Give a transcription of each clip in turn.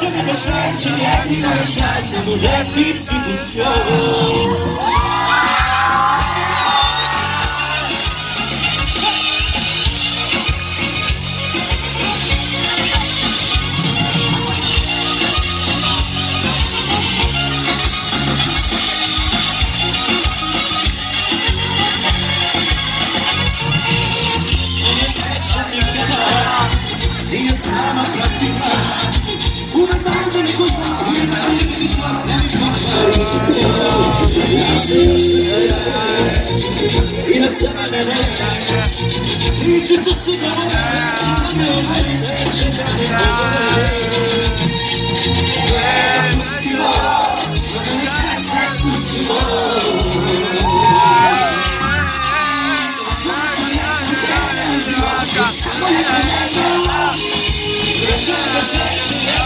Czego masz raczej, jaki masz raz, a mu lepiej cudów słowo. just a cigarette, Seçer ve seçer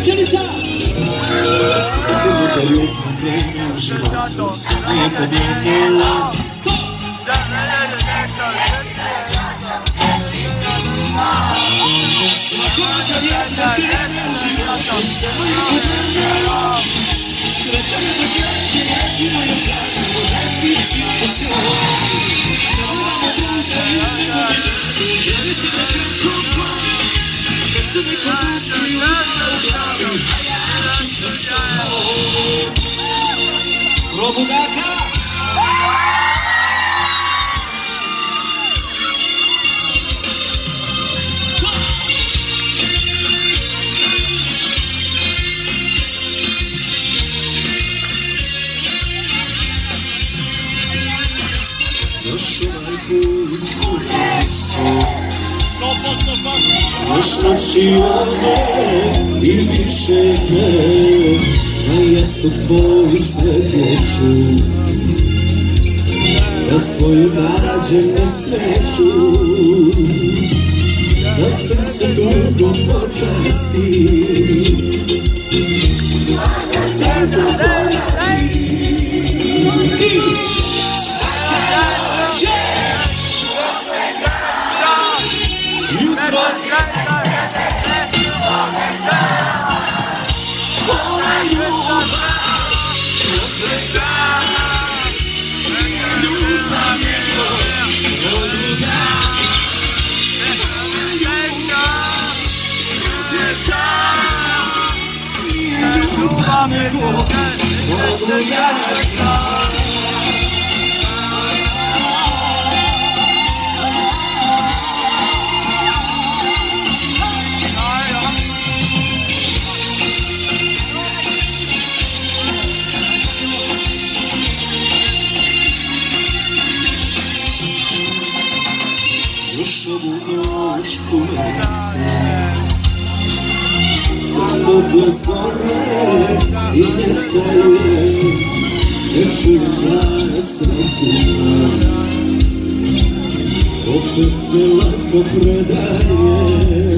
兄弟仨，我四处流浪没有家，我是一个流浪汉。走，来来来，来上。兄弟仨，我四处流浪没有家，我是一个流浪汉。我四处流浪的兄弟，我要下酒来比酒量，让我喝个痛快。Robo Robucata si ovdje i više ne, a ja sto tvoju sreću. Ja svoju narađenu sreću, da srce dugo počasti. A ja te zaboravim, 我干，我干，我干！来人！zbog zore i ne staje Još i krasno Opet se lako predaje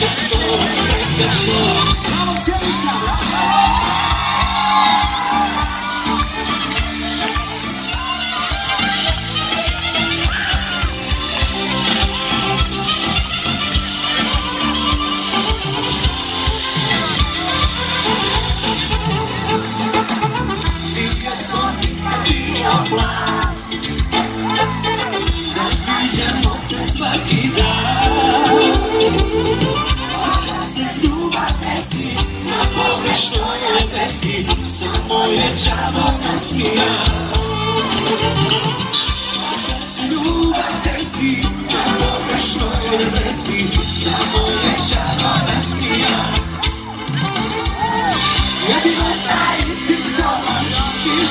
the storm, break the storm.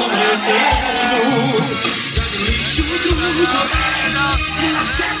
走遍天路，再难处都过来了。你千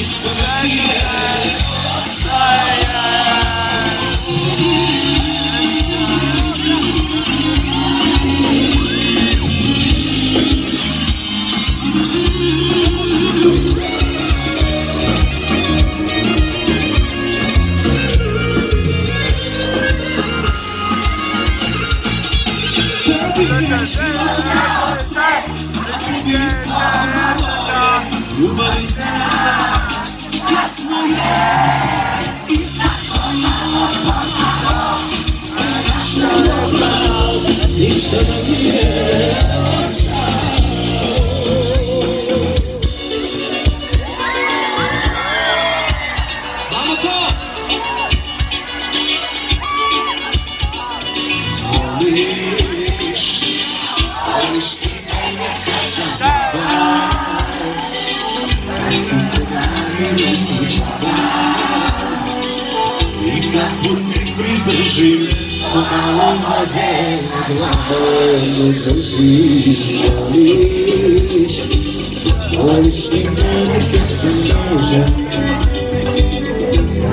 Iskorak da, Бежим по малой воде, главное заживались. Больше не напиться нужно,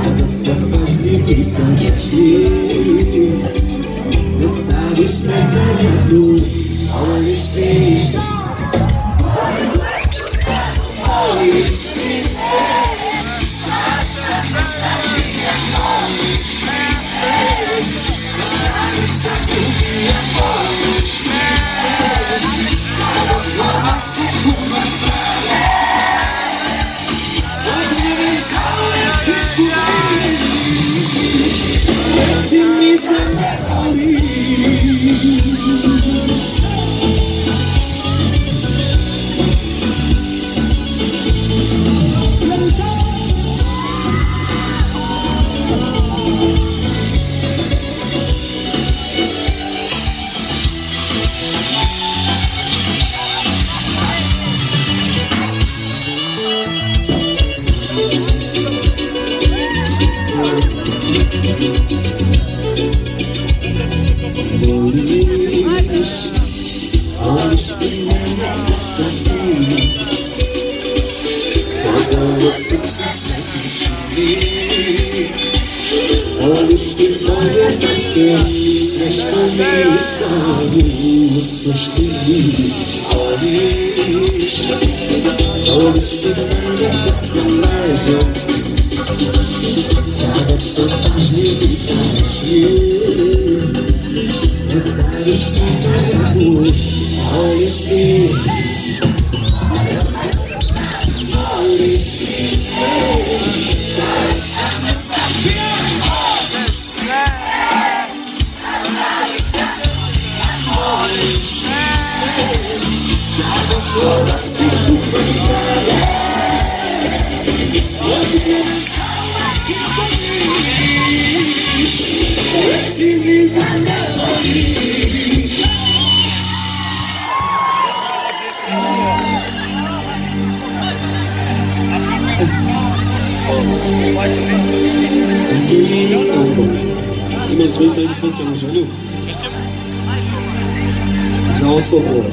надо сапожники подошли. Остались на берегу, а лишь ты, что Brasil. Imens, mēs beidz specijalnu želju za osobu,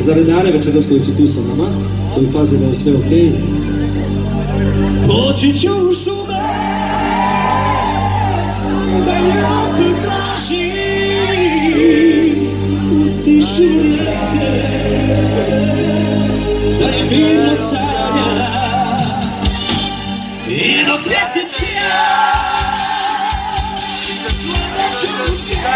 za redare večeras koji su tu sa nama, koji paze da je sve okej. Okay. Poći ću u šume, da ja potražim, uz tiši rijeke, da je mirna sad. Watching yeah.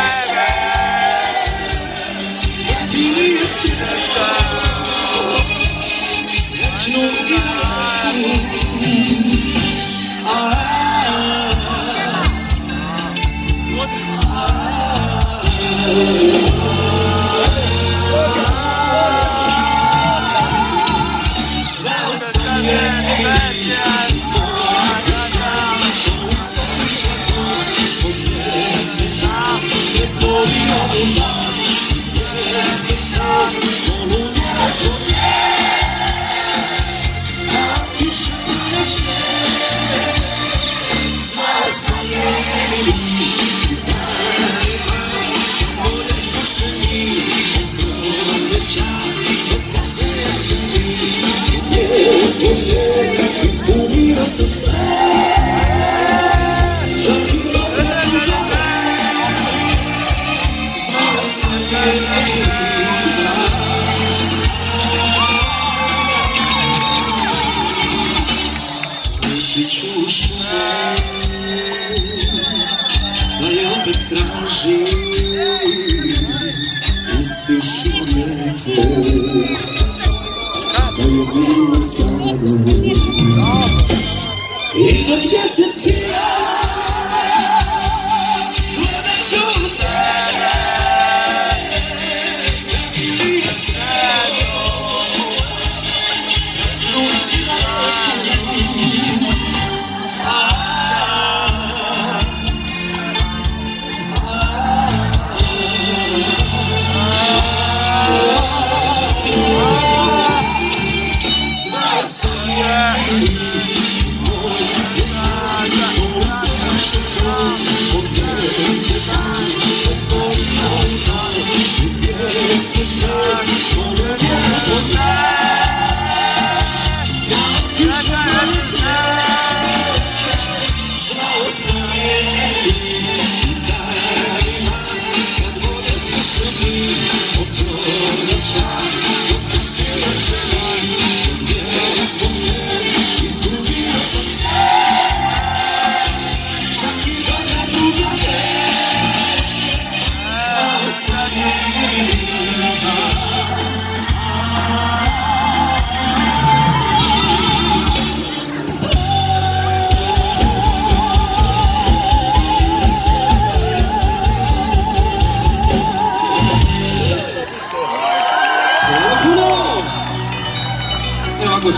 we were starving. Even yes, it's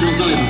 Jerusalem.